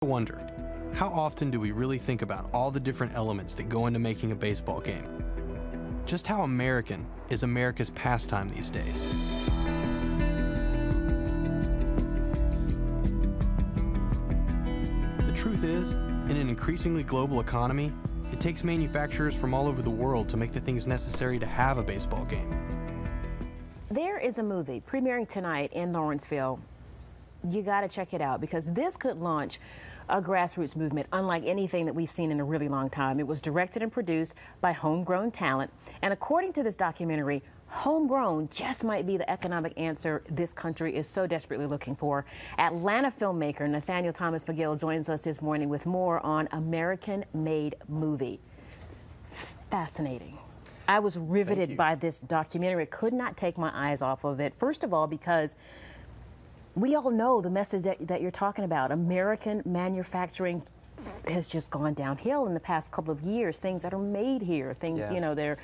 I wonder, how often do we really think about all the different elements that go into making a baseball game? Just how American is America's pastime these days? The truth is, in an increasingly global economy, it takes manufacturers from all over the world to make the things necessary to have a baseball game. There is a movie premiering tonight in Lawrenceville. You got to check it out because this could launch a grassroots movement unlike anything that we've seen in a really long time. It was directed and produced by homegrown talent. And according to this documentary, homegrown just might be the economic answer this country is so desperately looking for. Atlanta filmmaker Nathaniel Thomas McGill joins us this morning with more on American Made Movie. Fascinating. I was riveted by this documentary. Could not take my eyes off of it. First of all, because we all know the message that, that you're talking about. American manufacturing has just gone downhill in the past couple of years. Things that are made here, things, yeah. you know, they're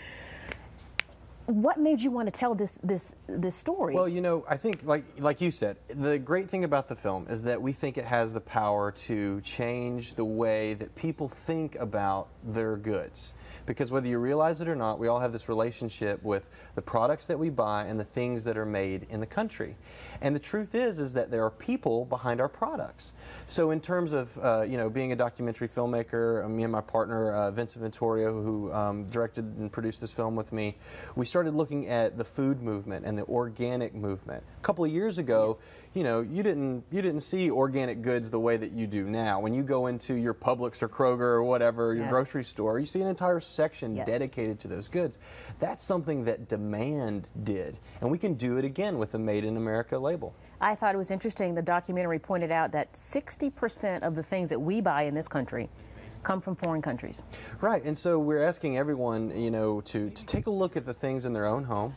what made you want to tell this this this story? Well, you know, I think like like you said, the great thing about the film is that we think it has the power to change the way that people think about their goods because whether you realize it or not, we all have this relationship with the products that we buy and the things that are made in the country. And the truth is, is that there are people behind our products. So in terms of, uh, you know, being a documentary filmmaker, uh, me and my partner, uh, Vincent Vittorio, who um, directed and produced this film with me, we started looking at the food movement and the organic movement. A couple of years ago, yes you know, you didn't you didn't see organic goods the way that you do now. When you go into your Publix or Kroger or whatever, your yes. grocery store, you see an entire section yes. dedicated to those goods. That's something that demand did, and we can do it again with the Made in America label. I thought it was interesting. The documentary pointed out that 60% of the things that we buy in this country come from foreign countries. Right, and so we're asking everyone, you know, to, to take a look at the things in their own home,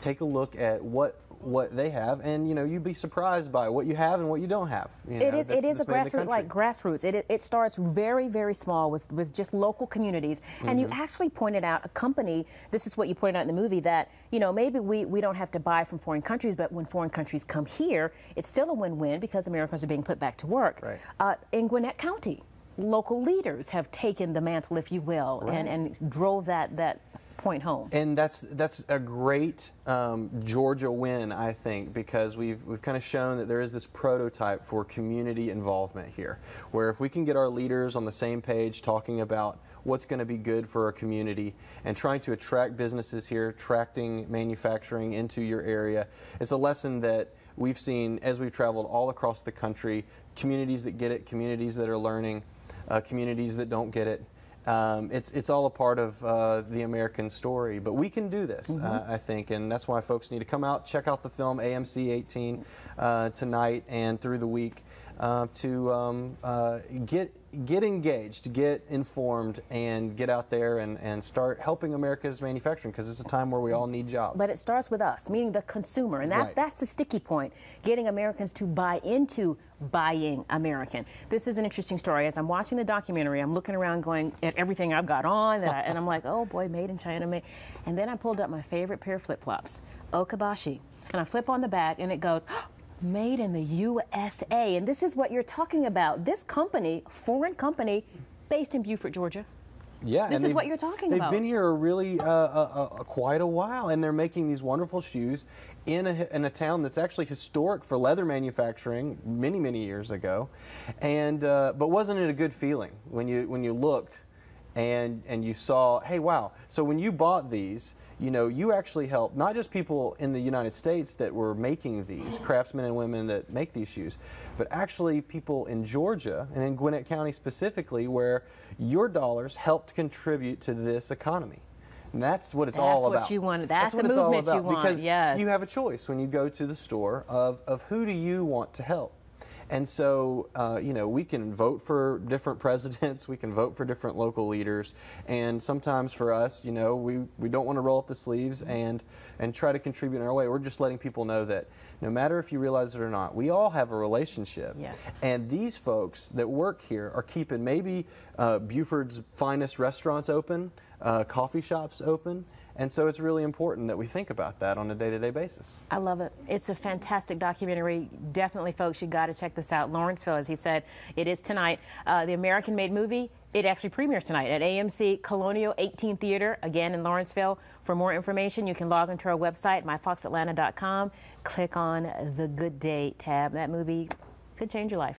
take a look at what what they have, and you know you'd be surprised by what you have and what you don't have. You know, it is it is a grassroots like grassroots. It it starts very very small with with just local communities, and mm-hmm. you actually pointed out a company. This is what you pointed out in the movie that you know maybe we we don't have to buy from foreign countries, but when foreign countries come here, it's still a win-win because Americans are being put back to work. Right. Uh, in Gwinnett County local leaders have taken the mantle, if you will, right. and, and drove that, that point home. And that's that's a great um, Georgia win, I think, because we've we've kind of shown that there is this prototype for community involvement here, where if we can get our leaders on the same page talking about what's going to be good for our community and trying to attract businesses here, attracting manufacturing into your area, it's a lesson that we've seen as we've traveled all across the country. Communities that get it, communities that are learning, uh, communities that don't get it. Um, it's it's all a part of uh, the American story, but we can do this, mm-hmm. uh, I think, and that's why folks need to come out, check out the film AMC 18 uh, tonight and through the week uh, to um, uh, get get engaged, get informed, and get out there and, and start helping America's manufacturing because it's a time where we all need jobs. But it starts with us, meaning the consumer, and that's right. that's the sticky point, getting Americans to buy into buying American. This is an interesting story. As I'm watching the documentary, I'm looking around going at everything I've got on, I, and I'm like, oh boy, made in China, made. And then I pulled up my favorite pair of flip-flops, Okabashi, and I flip on the back, and it goes, made in the USA. And this is what you're talking about. This company, foreign company, based in Buford, Georgia. Yeah, this is what you're talking they've about. They've been here a really uh, uh, uh, quite a while, and they're making these wonderful shoes in a, in a town that's actually historic for leather manufacturing many many years ago, and uh, but wasn't it a good feeling when you when you looked and and you saw, hey, wow. So when you bought these, you know, you actually helped not just people in the United States that were making these, craftsmen and women that make these shoes, but actually people in Georgia and in Gwinnett County specifically, where your dollars helped contribute to this economy. And that's what it's that's all about. That's what you want. That's, that's the movement you want. Because yes. you have a choice when you go to the store of, of who do you want to help. And so, uh, you know, we can vote for different presidents, we can vote for different local leaders, and sometimes for us, you know, we, we don't want to roll up the sleeves and, and try to contribute in our way. We're just letting people know that no matter if you realize it or not, we all have a relationship. Yes. And these folks that work here are keeping maybe uh, Buford's finest restaurants open, uh, coffee shops open, And so it's really important that we think about that on a day to day basis. I love it. It's a fantastic documentary. Definitely, folks, you got to check this out. Lawrenceville, as he said, it is tonight. Uh, the American made movie. It actually premieres tonight at AMC Colonial 18 Theater, again in Lawrenceville. For more information, you can log into our website, myfoxatlanta.com. Click on the Good Day tab. That movie could change your life.